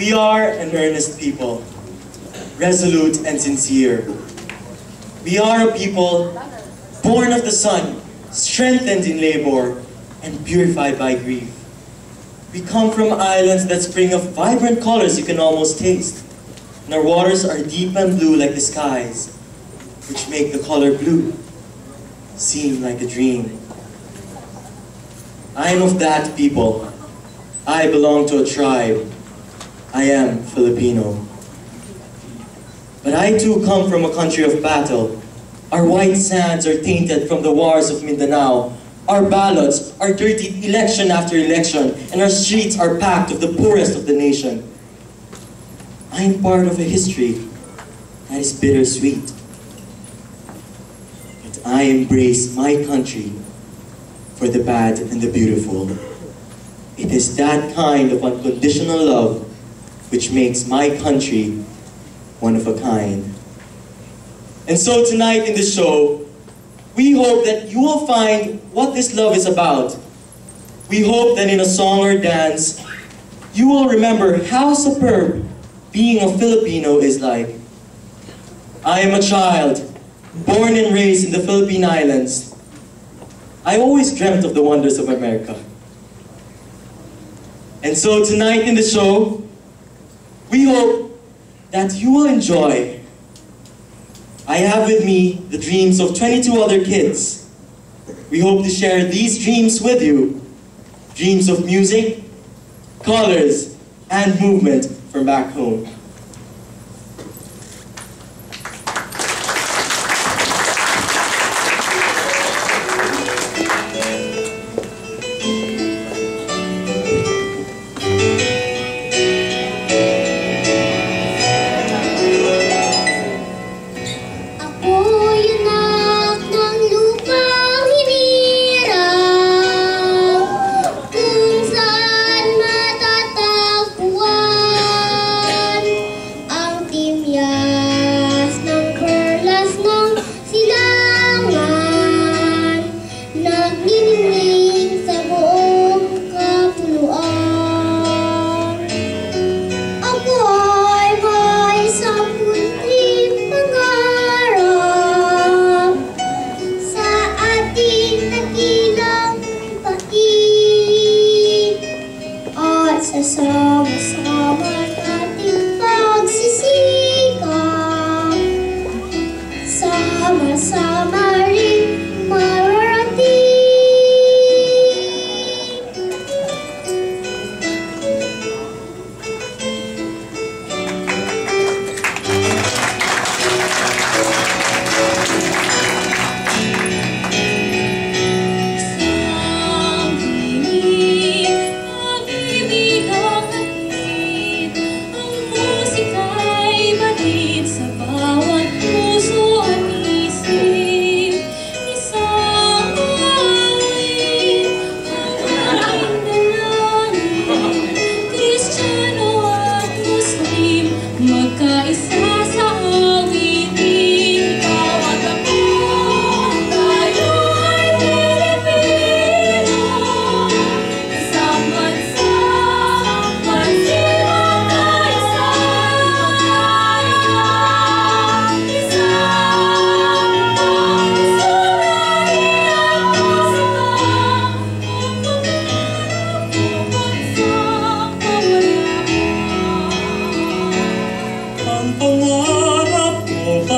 We are an earnest people, resolute and sincere. We are a people born of the sun, strengthened in labor, and purified by grief. We come from islands that spring of vibrant colors you can almost taste. And our waters are deep and blue like the skies, which make the color blue seem like a dream. I am of that people. I belong to a tribe. I am Filipino. But I too come from a country of battle. Our white sands are tainted from the wars of Mindanao. Our ballots are dirtied election after election, and our streets are packed of the poorest of the nation. I am part of a history that is bittersweet. But I embrace my country for the bad and the beautiful. It is that kind of unconditional love which makes my country one of a kind. And so tonight in the show, we hope that you will find what this love is about. We hope that in a song or dance, you will remember how superb being a Filipino is like. I am a child, born and raised in the Philippine Islands. I always dreamt of the wonders of America. And so tonight in the show, we hope that you will enjoy. I have with me the dreams of 22 other kids. We hope to share these dreams with you. Dreams of music, colors, and movement from back home.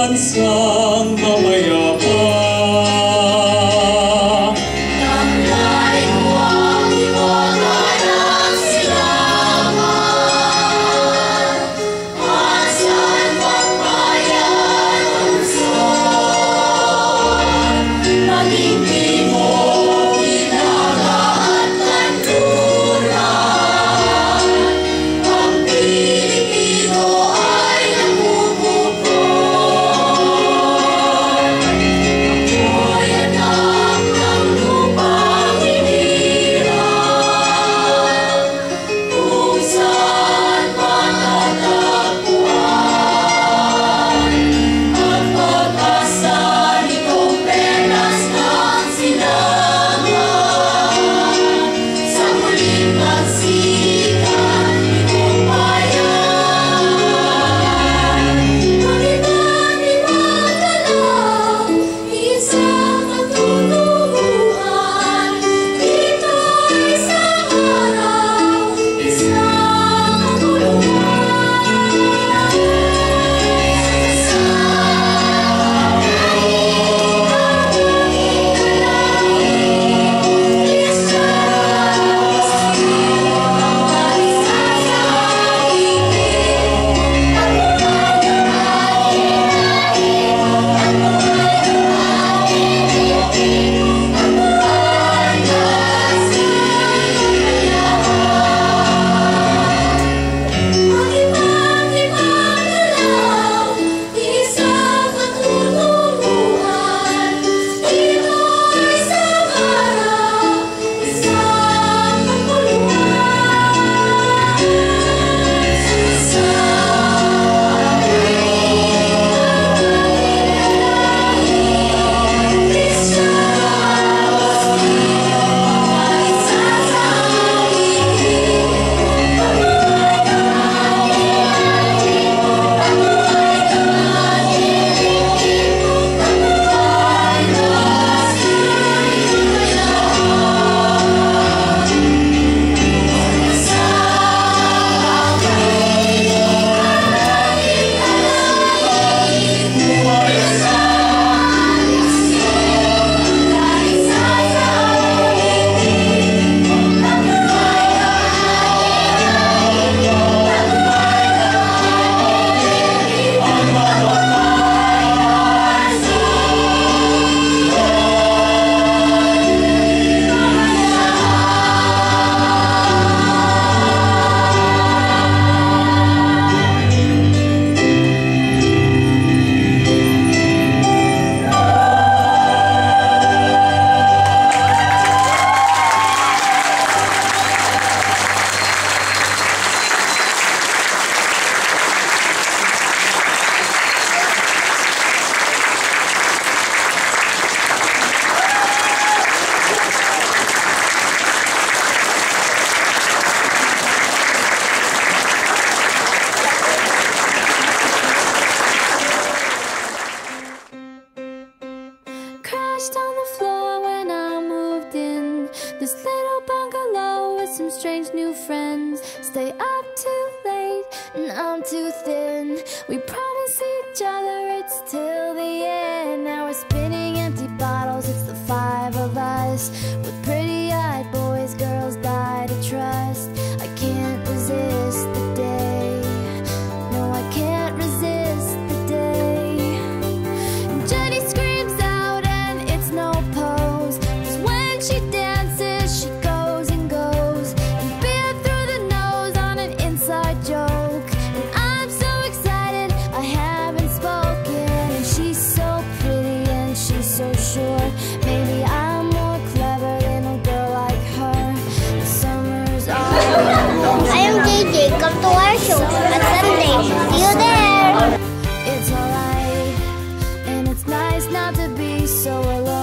one star. strange new friends. Stay up too late and I'm too thin. We promise each other so alone.